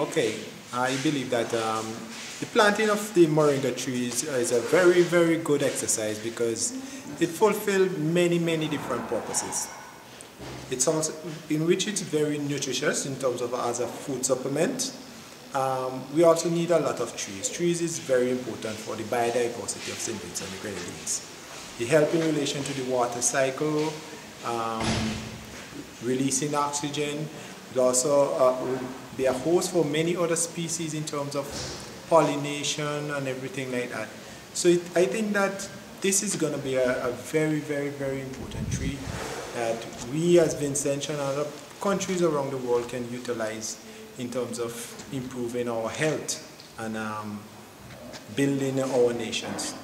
Okay, I believe that um, the planting of the moringa trees is a very, very good exercise because it fulfills many, many different purposes. It's also in which it's very nutritious in terms of as a food supplement. Um, we also need a lot of trees. Trees is very important for the biodiversity of St. Vincent and the Grenadines. They help in relation to the water cycle, um, releasing oxygen. It also uh, will be a host for many other species in terms of pollination and everything like that. So it, I think that this is going to be a, a, very, very, very important tree that we as Vincentian and other countries around the world can utilize in terms of improving our health and um, building our nations.